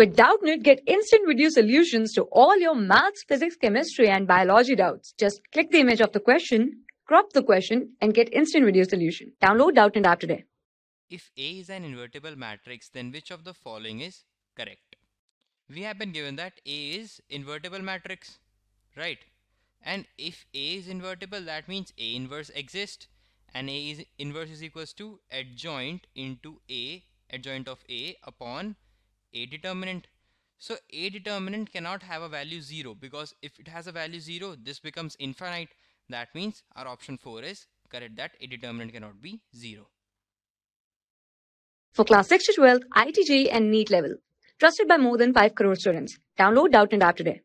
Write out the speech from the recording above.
With Doubtnut, get instant video solutions to all your maths, physics, chemistry, and biology doubts. Just click the image of the question, crop the question, and get instant video solution. Download Doubtnut app today. If A is an invertible matrix, then which of the following is correct? We have been given that A is invertible matrix, right? And if A is invertible, that means A inverse exists and A is inverse is equals to adjoint into A, adjoint of A upon A determinant. So A determinant cannot have a value 0 because if it has a value 0, this becomes infinite. That means our option 4 is correct that A determinant cannot be 0. For class 6 to 12, IIT JEE and NEET level. Trusted by more than 5 crore students. Download Doubtnut app today.